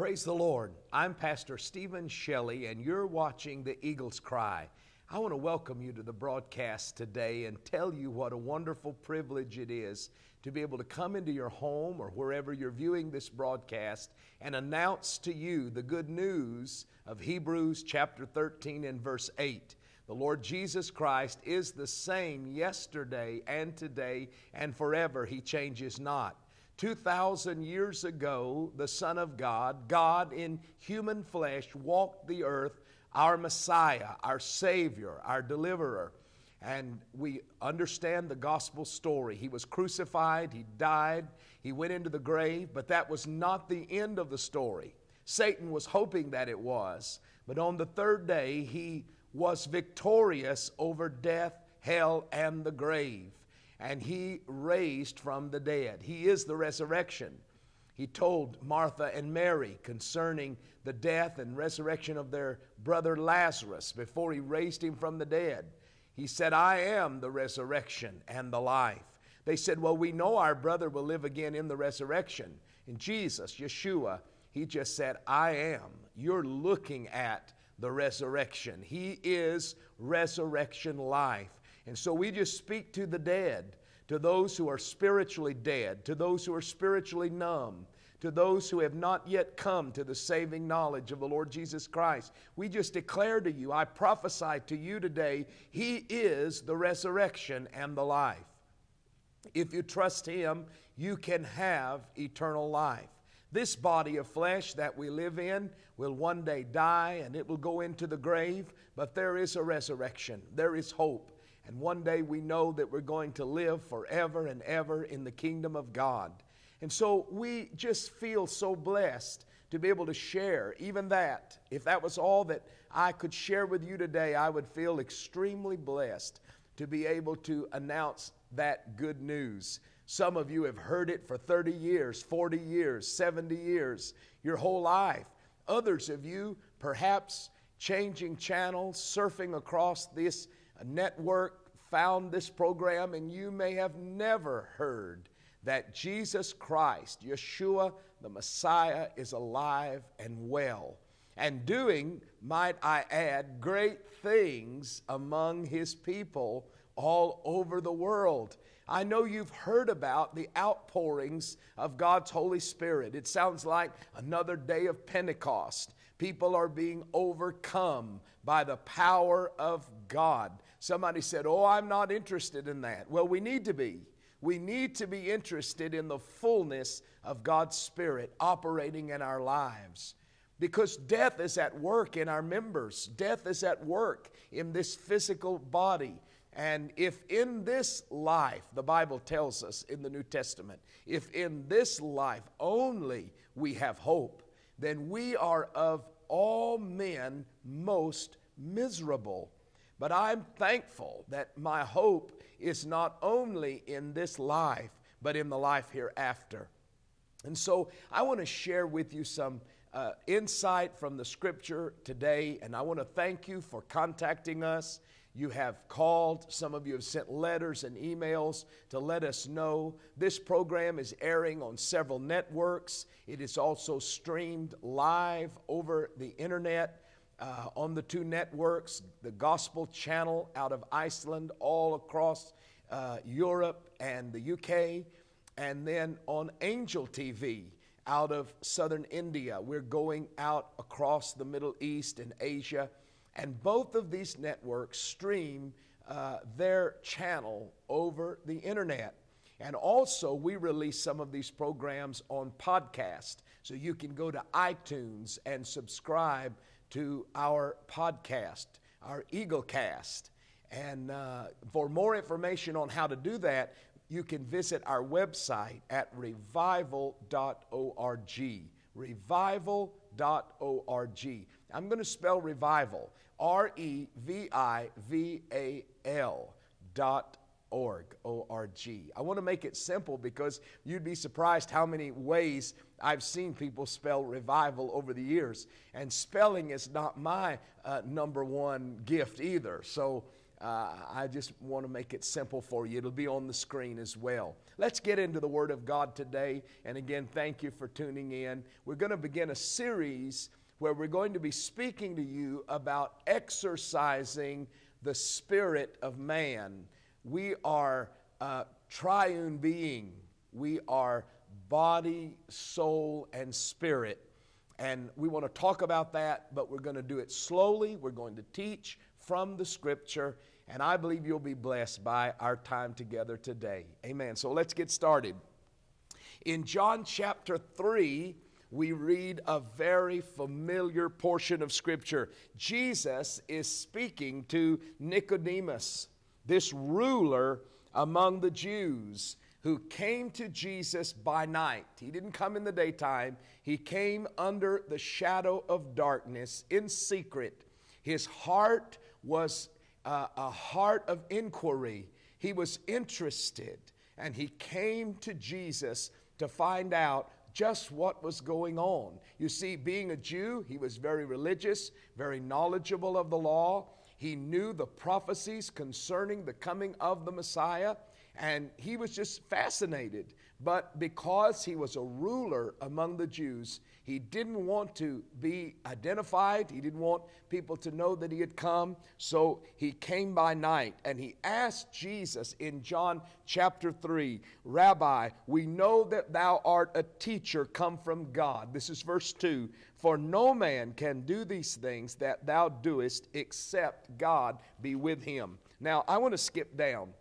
Praise the Lord. I'm Pastor Steven Shelley, and you're watching the Eagles Cry. I want to welcome you to the broadcast today and tell you what a wonderful privilege it is to be able to come into your home or wherever you're viewing this broadcast and announce to you the good news of Hebrews chapter 13 and verse 8. The Lord Jesus Christ is the same yesterday and today and forever. He changes not. 2,000 years ago, the Son of God, God in human flesh, walked the earth, our Messiah, our Savior, our Deliverer. And we understand the gospel story. He was crucified, He died, He went into the grave, but that was not the end of the story. Satan was hoping that it was. But on the third day, He was victorious over death, hell, and the grave and he raised from the dead. He is the resurrection. He told Martha and Mary concerning the death and resurrection of their brother Lazarus before he raised him from the dead. He said, I am the resurrection and the life. They said, Well, we know our brother will live again in the resurrection. And Jesus, Yeshua, he just said, I am. You're looking at the resurrection. He is resurrection life. And so we just speak to the dead, to those who are spiritually dead, to those who are spiritually numb, to those who have not yet come to the saving knowledge of the Lord Jesus Christ. We just declare to you, I prophesy to you today, He is the resurrection and the life. If you trust Him, you can have eternal life. This body of flesh that we live in will one day die and it will go into the grave, but there is a resurrection. There is hope. And one day we know that we're going to live forever and ever in the kingdom of God. And so we just feel so blessed to be able to share even that. If that was all that I could share with you today, I would feel extremely blessed to be able to announce that good news. Some of you have heard it for 30 years, 40 years, 70 years, your whole life. Others of you, perhaps changing channels, surfing across this network, found this program and you may have never heard that Jesus Christ, Yeshua, the Messiah, is alive and well and doing, might I add, great things among his people all over the world. I know you've heard about the outpourings of God's Holy Spirit. It sounds like another day of Pentecost. People are being overcome by the power of God. Somebody said, Oh, I'm not interested in that. Well, we need to be. We need to be interested in the fullness of God's Spirit operating in our lives. Because death is at work in our members, death is at work in this physical body. And if in this life, the Bible tells us in the New Testament, if in this life only we have hope, then we are of all men most miserable. But I'm thankful that my hope is not only in this life, but in the life hereafter. And so I want to share with you some uh, insight from the scripture today, and I want to thank you for contacting us. You have called, some of you have sent letters and emails to let us know. This program is airing on several networks. It is also streamed live over the internet uh, on the two networks the Gospel Channel out of Iceland, all across uh, Europe and the UK, and then on Angel TV out of southern India. We're going out across the Middle East and Asia and both of these networks stream uh, their channel over the internet. And also, we release some of these programs on podcast. So you can go to iTunes and subscribe to our podcast, our Eaglecast. And uh, for more information on how to do that, you can visit our website at revival.org revival.org. I'm going to spell revival R E V I V A L dot org o-r-g i want to make it simple because you'd be surprised how many ways i've seen people spell revival over the years and spelling is not my uh, number one gift either so uh, I just want to make it simple for you. It'll be on the screen as well. Let's get into the Word of God today. And again, thank you for tuning in. We're going to begin a series where we're going to be speaking to you about exercising the spirit of man. We are a triune being, we are body, soul, and spirit. And we want to talk about that, but we're going to do it slowly. We're going to teach from the scripture, and I believe you'll be blessed by our time together today. Amen. So let's get started. In John chapter 3, we read a very familiar portion of Scripture. Jesus is speaking to Nicodemus, this ruler among the Jews who came to Jesus by night. He didn't come in the daytime, he came under the shadow of darkness in secret. His heart was uh, a heart of inquiry, he was interested, and he came to Jesus to find out just what was going on. You see, being a Jew, he was very religious, very knowledgeable of the law. He knew the prophecies concerning the coming of the Messiah, and he was just fascinated. But because he was a ruler among the Jews, he didn't want to be identified. He didn't want people to know that he had come. So he came by night and he asked Jesus in John chapter 3 Rabbi, we know that thou art a teacher come from God. This is verse 2 For no man can do these things that thou doest except God be with him. Now, I want to skip down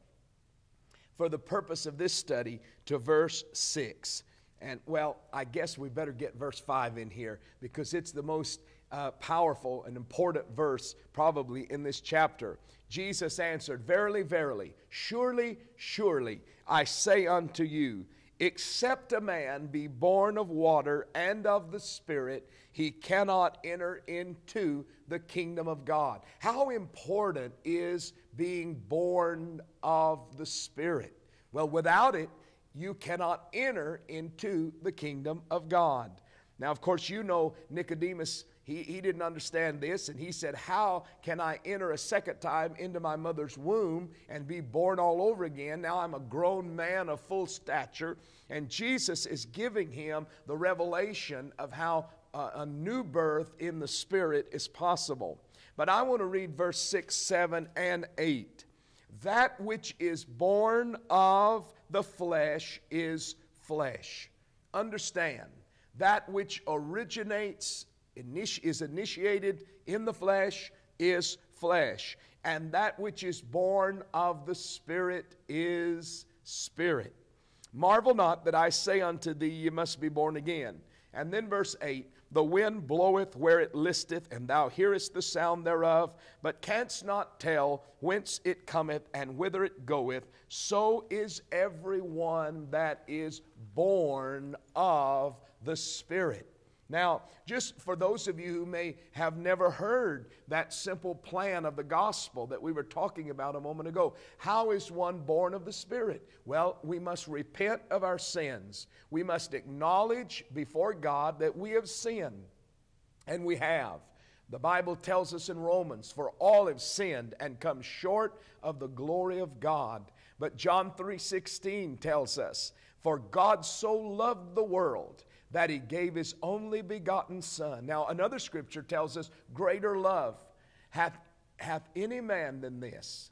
for the purpose of this study to verse 6. And well, I guess we better get verse 5 in here because it's the most uh, powerful and important verse probably in this chapter. Jesus answered, Verily, verily, surely, surely, I say unto you, except a man be born of water and of the Spirit, he cannot enter into the kingdom of God. How important is being born of the Spirit? Well, without it, you cannot enter into the kingdom of God. Now, of course, you know Nicodemus, he, he didn't understand this, and he said, How can I enter a second time into my mother's womb and be born all over again? Now I'm a grown man of full stature. And Jesus is giving him the revelation of how uh, a new birth in the Spirit is possible. But I want to read verse 6, 7, and 8. That which is born of the flesh is flesh. Understand, that which originates, is initiated in the flesh is flesh, and that which is born of the Spirit is spirit. Marvel not that I say unto thee, Ye must be born again. And then verse 8 the wind bloweth where it listeth, and thou hearest the sound thereof, but canst not tell whence it cometh and whither it goeth. So is every one that is born of the Spirit. Now, just for those of you who may have never heard that simple plan of the gospel that we were talking about a moment ago, how is one born of the Spirit? Well, we must repent of our sins. We must acknowledge before God that we have sinned, and we have. The Bible tells us in Romans, for all have sinned and come short of the glory of God. But John 3:16 tells us, for God so loved the world that he gave his only begotten Son. Now, another scripture tells us, Greater love hath, hath any man than this.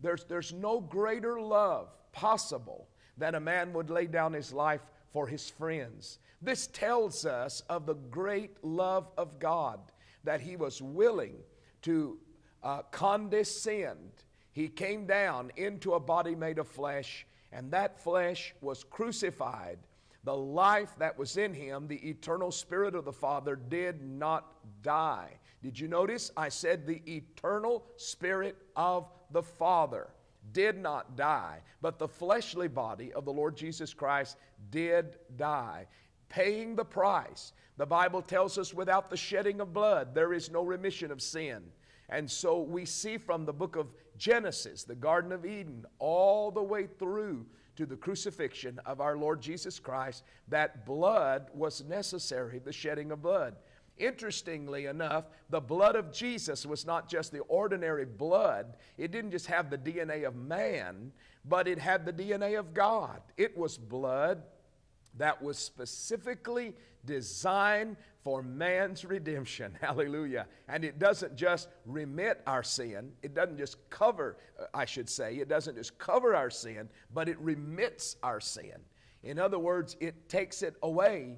There's, there's no greater love possible than a man would lay down his life for his friends. This tells us of the great love of God, that he was willing to uh, condescend. He came down into a body made of flesh, and that flesh was crucified the life that was in him, the eternal Spirit of the Father, did not die. Did you notice? I said the eternal Spirit of the Father did not die, but the fleshly body of the Lord Jesus Christ did die, paying the price. The Bible tells us without the shedding of blood, there is no remission of sin. And so we see from the book of Genesis, the Garden of Eden, all the way through to the crucifixion of our Lord Jesus Christ, that blood was necessary, the shedding of blood. Interestingly enough, the blood of Jesus was not just the ordinary blood, it didn't just have the DNA of man, but it had the DNA of God. It was blood that was specifically designed for man's redemption. Hallelujah. And it doesn't just remit our sin, it doesn't just cover, I should say, it doesn't just cover our sin, but it remits our sin. In other words, it takes it away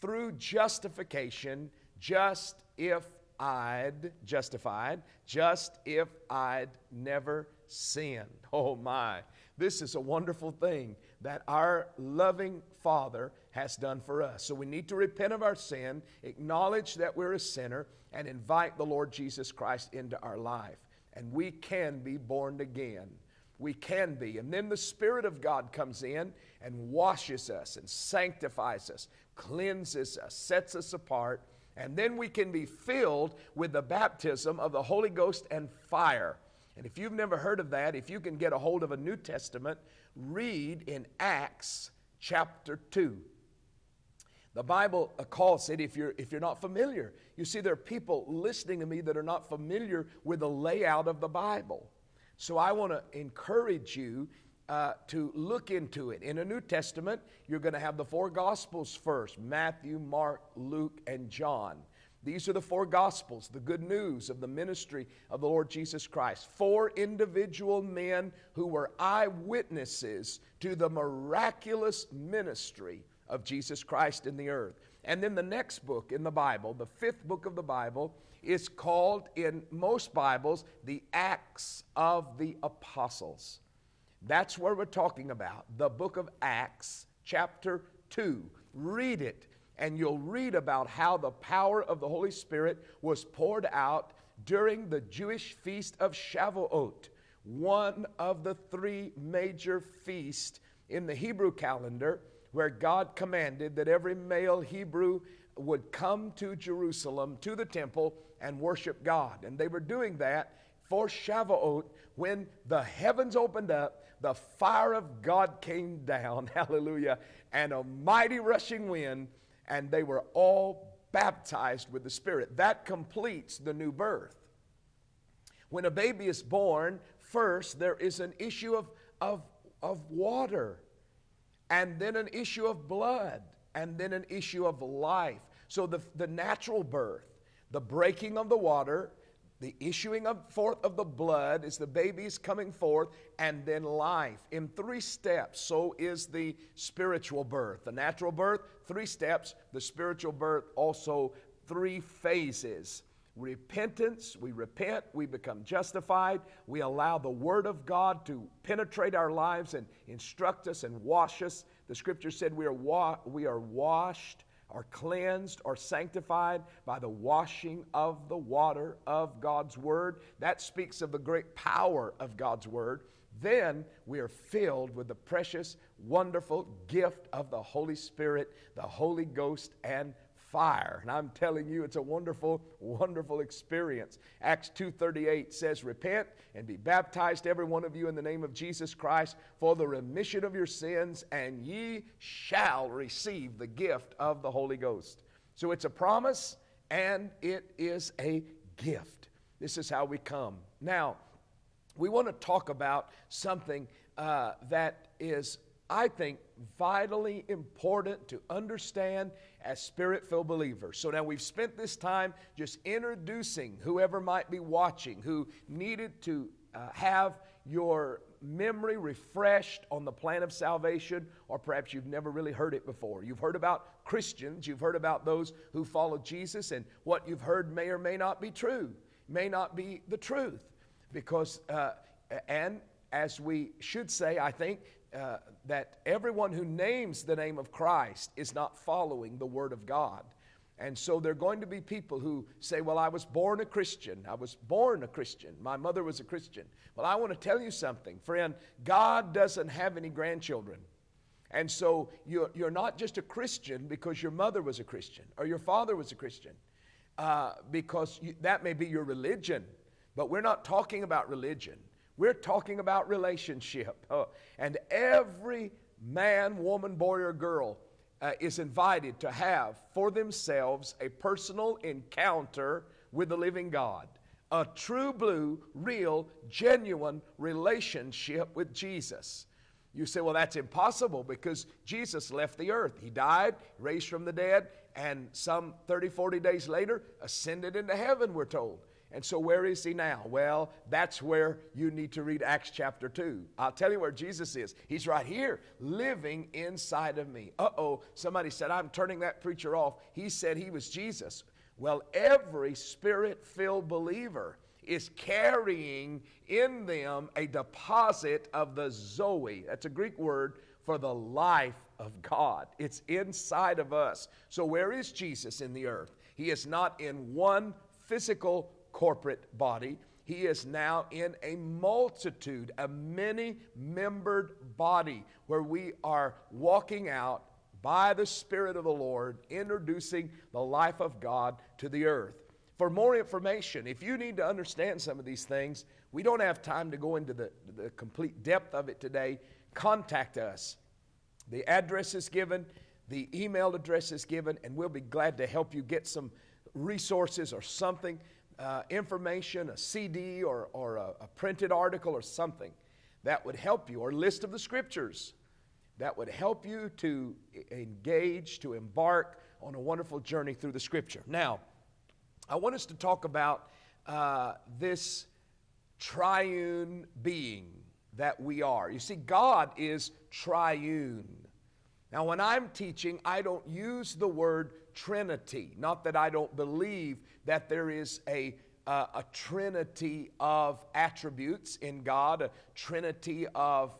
through justification, just if I'd justified, just if I'd never sinned. Oh my. This is a wonderful thing that our loving Father has done for us. So we need to repent of our sin, acknowledge that we're a sinner, and invite the Lord Jesus Christ into our life. And we can be born again. We can be. And then the Spirit of God comes in and washes us and sanctifies us, cleanses us, sets us apart. And then we can be filled with the baptism of the Holy Ghost and fire. And if you've never heard of that, if you can get a hold of a New Testament, read in Acts chapter 2. The Bible calls it, if you're, if you're not familiar, you see, there are people listening to me that are not familiar with the layout of the Bible. So I want to encourage you uh, to look into it. In the New Testament, you're going to have the four Gospels first Matthew, Mark, Luke, and John. These are the four Gospels, the good news of the ministry of the Lord Jesus Christ. Four individual men who were eyewitnesses to the miraculous ministry of Jesus Christ in the earth. And then the next book in the Bible, the fifth book of the Bible, is called in most Bibles the Acts of the Apostles. That's where we're talking about, the book of Acts, chapter 2. Read it and you'll read about how the power of the Holy Spirit was poured out during the Jewish feast of Shavuot, one of the three major feasts in the Hebrew calendar, where God commanded that every male Hebrew would come to Jerusalem, to the temple, and worship God. And they were doing that for Shavuot when the heavens opened up, the fire of God came down, hallelujah, and a mighty rushing wind and they were all baptized with the Spirit. That completes the new birth. When a baby is born, first there is an issue of, of, of water, and then an issue of blood, and then an issue of life. So the, the natural birth, the breaking of the water, the issuing of forth of the blood is the baby's coming forth, and then life. In three steps, so is the spiritual birth. The natural birth, three steps. The spiritual birth, also three phases. Repentance, we repent, we become justified, we allow the Word of God to penetrate our lives and instruct us and wash us. The scripture said we are, wa- we are washed are cleansed or sanctified by the washing of the water of God's Word. That speaks of the great power of God's Word. Then we are filled with the precious, wonderful gift of the Holy Spirit, the Holy Ghost, and fire. And I'm telling you, it's a wonderful, wonderful experience. Acts 2.38 says, Repent and be baptized, every one of you, in the name of Jesus Christ, for the remission of your sins, and ye shall receive the gift of the Holy Ghost. So it's a promise, and it is a gift. This is how we come. Now, we want to talk about something uh, that is, I think, vitally important to understand as spirit filled believers. So now we've spent this time just introducing whoever might be watching who needed to uh, have your memory refreshed on the plan of salvation, or perhaps you've never really heard it before. You've heard about Christians, you've heard about those who follow Jesus, and what you've heard may or may not be true, may not be the truth. Because, uh, and as we should say, I think, uh, that everyone who names the name of Christ is not following the Word of God. And so there are going to be people who say, Well, I was born a Christian. I was born a Christian. My mother was a Christian. Well, I want to tell you something, friend. God doesn't have any grandchildren. And so you're, you're not just a Christian because your mother was a Christian or your father was a Christian, uh, because you, that may be your religion. But we're not talking about religion. We're talking about relationship. Uh, and every man, woman, boy, or girl uh, is invited to have for themselves a personal encounter with the living God, a true blue, real, genuine relationship with Jesus. You say, well, that's impossible because Jesus left the earth. He died, raised from the dead, and some 30, 40 days later ascended into heaven, we're told. And so, where is he now? Well, that's where you need to read Acts chapter 2. I'll tell you where Jesus is. He's right here, living inside of me. Uh oh, somebody said, I'm turning that preacher off. He said he was Jesus. Well, every spirit filled believer is carrying in them a deposit of the Zoe. That's a Greek word for the life of God. It's inside of us. So, where is Jesus in the earth? He is not in one physical corporate body. He is now in a multitude, a many membered body where we are walking out by the Spirit of the Lord, introducing the life of God to the earth. For more information, if you need to understand some of these things, we don't have time to go into the, the complete depth of it today. Contact us. The address is given, the email address is given, and we'll be glad to help you get some resources or something, uh, information, a CD or, or a, a printed article or something that would help you, or list of the scriptures that would help you to engage, to embark on a wonderful journey through the scripture. Now, I want us to talk about uh, this triune being that we are. You see, God is triune. Now, when I'm teaching, I don't use the word Trinity. Not that I don't believe that there is a, uh, a trinity of attributes in God, a trinity of,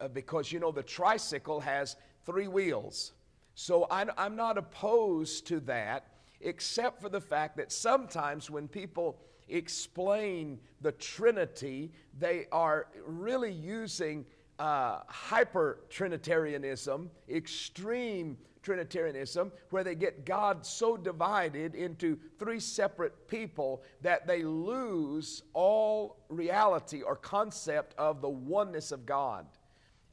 uh, because you know, the tricycle has three wheels. So I'm, I'm not opposed to that, except for the fact that sometimes when people explain the Trinity, they are really using uh, hyper Trinitarianism, extreme Trinitarianism, where they get God so divided into three separate people that they lose all reality or concept of the oneness of God.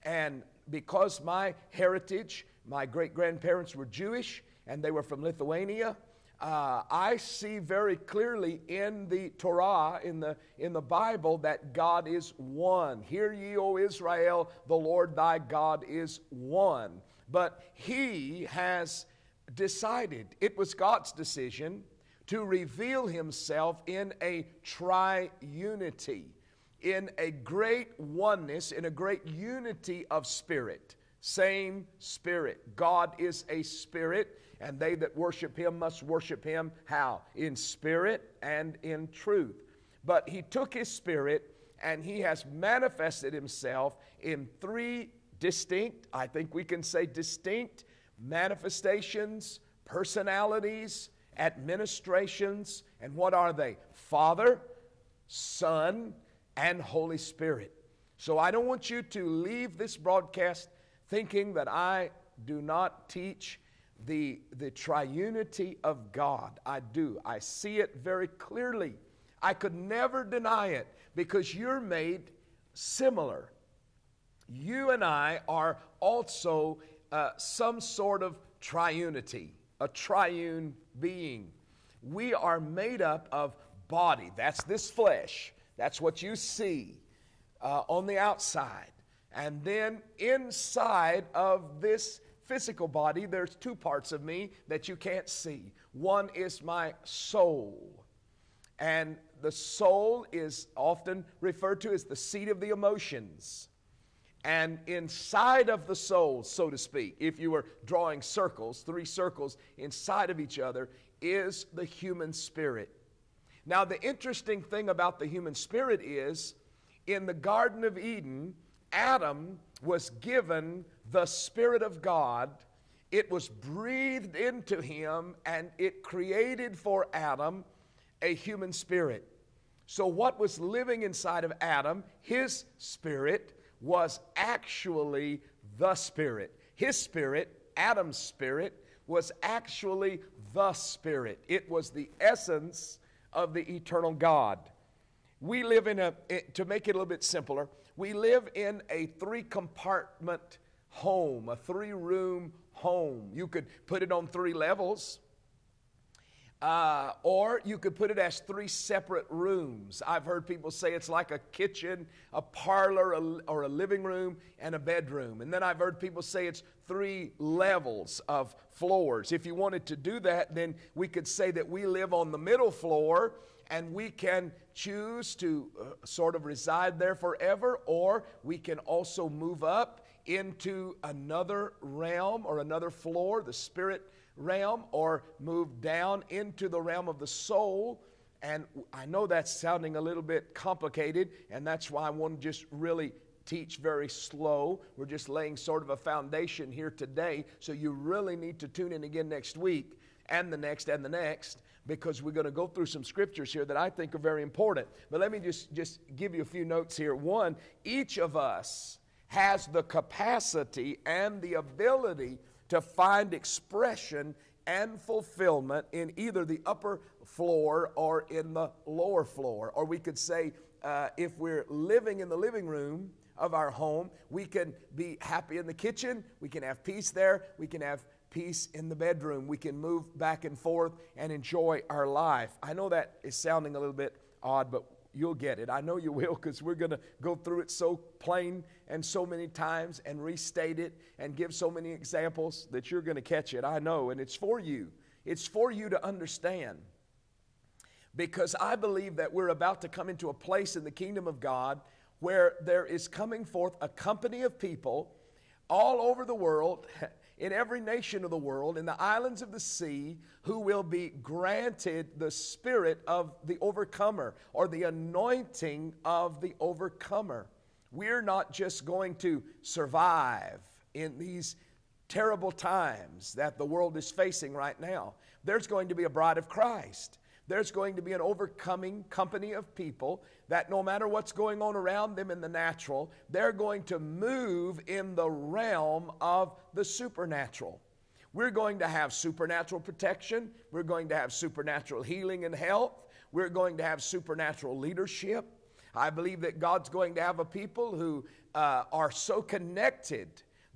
And because my heritage, my great grandparents were Jewish and they were from Lithuania, uh, I see very clearly in the Torah, in the, in the Bible, that God is one. Hear ye, O Israel, the Lord thy God is one. But he has decided, it was God's decision to reveal himself in a triunity, in a great oneness, in a great unity of spirit. Same spirit. God is a spirit and they that worship him must worship him how? In spirit and in truth. But he took his spirit and he has manifested himself in three distinct, I think we can say distinct manifestations, personalities, administrations, and what are they? Father, Son, and Holy Spirit. So I don't want you to leave this broadcast thinking that I do not teach the, the triunity of God. I do. I see it very clearly. I could never deny it because you're made similar. You and I are also uh, some sort of triunity, a triune being. We are made up of body. That's this flesh. That's what you see uh, on the outside. And then inside of this physical body, there's two parts of me that you can't see. One is my soul. And the soul is often referred to as the seat of the emotions. And inside of the soul, so to speak, if you were drawing circles, three circles inside of each other, is the human spirit. Now, the interesting thing about the human spirit is in the Garden of Eden, Adam was given the Spirit of God, it was breathed into him, and it created for Adam a human spirit. So, what was living inside of Adam, his spirit, was actually the Spirit. His spirit, Adam's spirit, was actually the Spirit. It was the essence of the eternal God. We live in a, to make it a little bit simpler, we live in a three compartment home, a three room home. You could put it on three levels. Uh, or you could put it as three separate rooms. I've heard people say it's like a kitchen, a parlor, a, or a living room, and a bedroom. And then I've heard people say it's three levels of floors. If you wanted to do that, then we could say that we live on the middle floor and we can choose to uh, sort of reside there forever, or we can also move up into another realm or another floor, the spirit realm or move down into the realm of the soul. And I know that's sounding a little bit complicated, and that's why I want to just really teach very slow. We're just laying sort of a foundation here today, so you really need to tune in again next week and the next and the next because we're going to go through some scriptures here that I think are very important. But let me just, just give you a few notes here. One, each of us has the capacity and the ability to find expression and fulfillment in either the upper floor or in the lower floor. Or we could say, uh, if we're living in the living room of our home, we can be happy in the kitchen, we can have peace there, we can have peace in the bedroom, we can move back and forth and enjoy our life. I know that is sounding a little bit odd, but you'll get it. I know you will because we're going to go through it so plain and so many times and restate it and give so many examples that you're going to catch it. I know. And it's for you. It's for you to understand. Because I believe that we're about to come into a place in the kingdom of God where there is coming forth a company of people all over the world in every nation of the world, in the islands of the sea, who will be granted the spirit of the overcomer or the anointing of the overcomer. We're not just going to survive in these terrible times that the world is facing right now. There's going to be a bride of Christ. There's going to be an overcoming company of people that no matter what's going on around them in the natural, they're going to move in the realm of the supernatural. We're going to have supernatural protection. We're going to have supernatural healing and health. We're going to have supernatural leadership. I believe that God's going to have a people who uh, are so connected,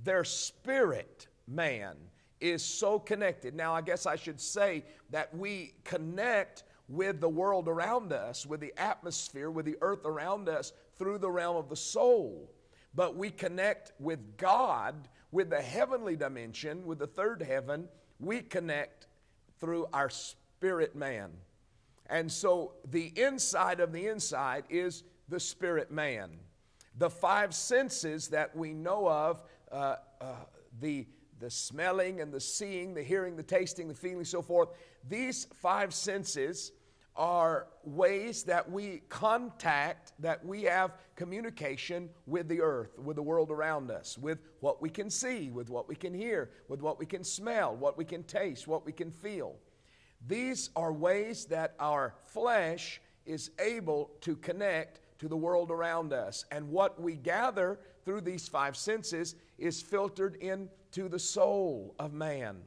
their spirit man is so connected. Now, I guess I should say that we connect with the world around us, with the atmosphere, with the earth around us through the realm of the soul. But we connect with God, with the heavenly dimension, with the third heaven. We connect through our spirit man. And so the inside of the inside is the spirit man. The five senses that we know of, uh, uh, the, the smelling and the seeing, the hearing, the tasting, the feeling, so forth, these five senses are ways that we contact, that we have communication with the earth, with the world around us, with what we can see, with what we can hear, with what we can smell, what we can taste, what we can feel. These are ways that our flesh is able to connect to the world around us. And what we gather through these five senses is filtered into the soul of man.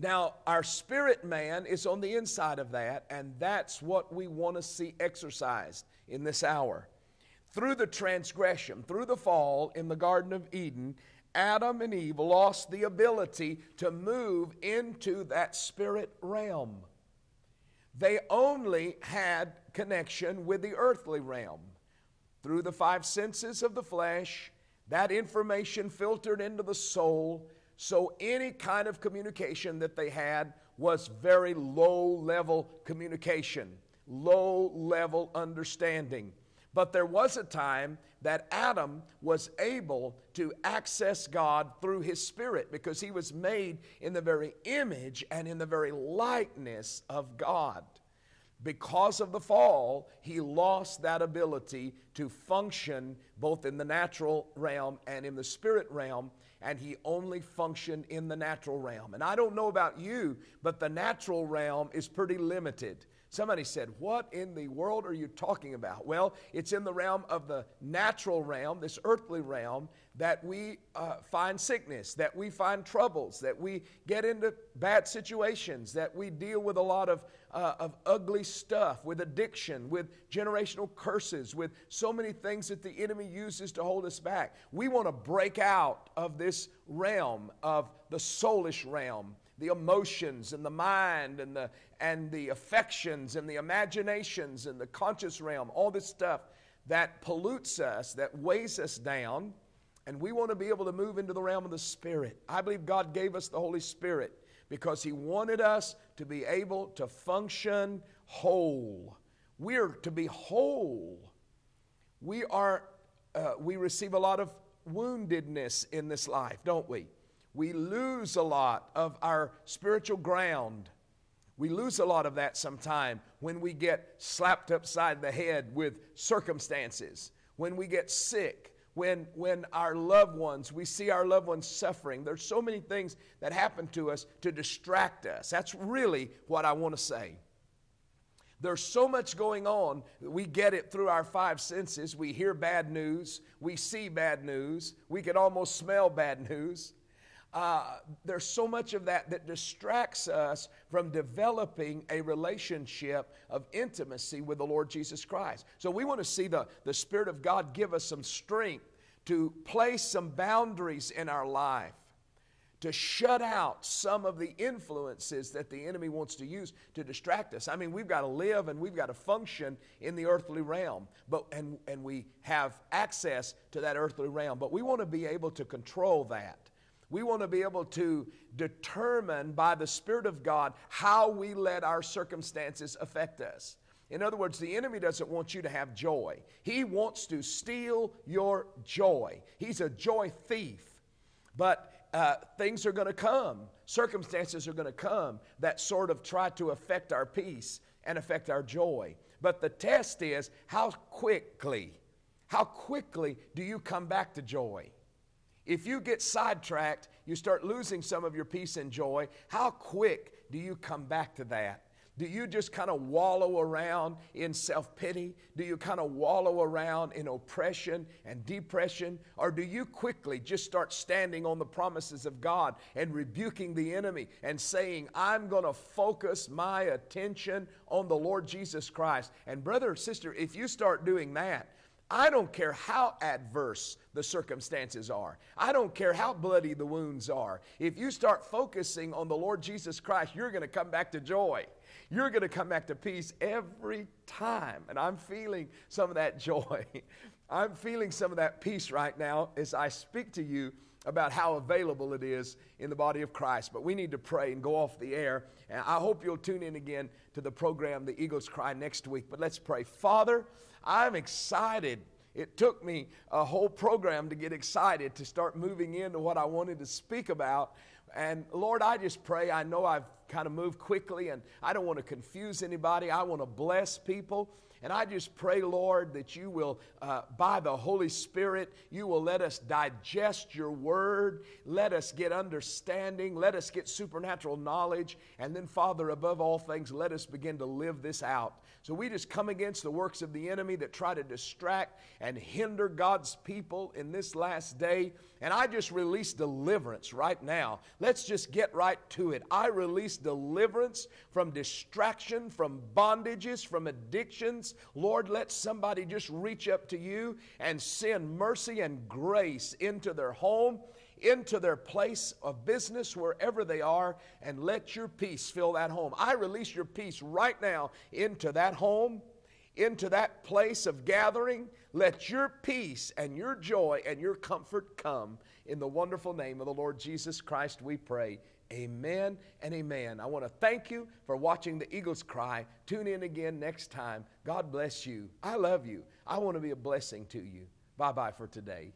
Now, our spirit man is on the inside of that, and that's what we want to see exercised in this hour. Through the transgression, through the fall in the Garden of Eden, Adam and Eve lost the ability to move into that spirit realm. They only had connection with the earthly realm. Through the five senses of the flesh, that information filtered into the soul so any kind of communication that they had was very low level communication, low level understanding. But there was a time that Adam was able to access God through his spirit because he was made in the very image and in the very likeness of God. Because of the fall, he lost that ability to function both in the natural realm and in the spirit realm and he only functioned in the natural realm. And I don't know about you, but the natural realm is pretty limited. Somebody said, What in the world are you talking about? Well, it's in the realm of the natural realm, this earthly realm, that we uh, find sickness, that we find troubles, that we get into bad situations, that we deal with a lot of, uh, of ugly stuff, with addiction, with generational curses, with so many things that the enemy uses to hold us back. We want to break out of this realm of the soulish realm, the emotions and the mind and the, and the affections and the imaginations and the conscious realm, all this stuff that pollutes us, that weighs us down, and we want to be able to move into the realm of the Spirit. I believe God gave us the Holy Spirit because He wanted us to be able to function whole. We're to be whole. We are, uh, we receive a lot of woundedness in this life, don't we? We lose a lot of our spiritual ground. We lose a lot of that sometime when we get slapped upside the head with circumstances, when we get sick, when, when our loved ones, we see our loved ones suffering. There's so many things that happen to us to distract us. That's really what I want to say. There's so much going on. We get it through our five senses. We hear bad news. We see bad news. We can almost smell bad news. Uh, there's so much of that that distracts us from developing a relationship of intimacy with the Lord Jesus Christ. So we want to see the, the Spirit of God give us some strength to place some boundaries in our life to shut out some of the influences that the enemy wants to use to distract us. I mean, we've got to live and we've got to function in the earthly realm, but and and we have access to that earthly realm, but we want to be able to control that. We want to be able to determine by the Spirit of God how we let our circumstances affect us. In other words, the enemy doesn't want you to have joy. He wants to steal your joy. He's a joy thief. But uh, things are going to come, circumstances are going to come that sort of try to affect our peace and affect our joy. But the test is how quickly, how quickly do you come back to joy? If you get sidetracked, you start losing some of your peace and joy. How quick do you come back to that? Do you just kind of wallow around in self pity? Do you kind of wallow around in oppression and depression? Or do you quickly just start standing on the promises of God and rebuking the enemy and saying, I'm going to focus my attention on the Lord Jesus Christ? And, brother or sister, if you start doing that, I don't care how adverse the circumstances are. I don't care how bloody the wounds are. If you start focusing on the Lord Jesus Christ, you're going to come back to joy. You're going to come back to peace every time. And I'm feeling some of that joy. I'm feeling some of that peace right now as I speak to you about how available it is in the body of Christ. But we need to pray and go off the air. And I hope you'll tune in again to the program, The Eagles Cry, next week. But let's pray. Father, I'm excited. It took me a whole program to get excited to start moving into what I wanted to speak about. And Lord, I just pray. I know I've kind of moved quickly and I don't want to confuse anybody. I want to bless people. And I just pray, Lord, that you will, uh, by the Holy Spirit, you will let us digest your word. Let us get understanding. Let us get supernatural knowledge. And then, Father, above all things, let us begin to live this out. So we just come against the works of the enemy that try to distract and hinder God's people in this last day. And I just release deliverance right now. Let's just get right to it. I release deliverance from distraction, from bondages, from addictions. Lord, let somebody just reach up to you and send mercy and grace into their home into their place of business, wherever they are, and let your peace fill that home. I release your peace right now into that home, into that place of gathering. Let your peace and your joy and your comfort come. In the wonderful name of the Lord Jesus Christ, we pray. Amen and amen. I want to thank you for watching the Eagles Cry. Tune in again next time. God bless you. I love you. I want to be a blessing to you. Bye bye for today.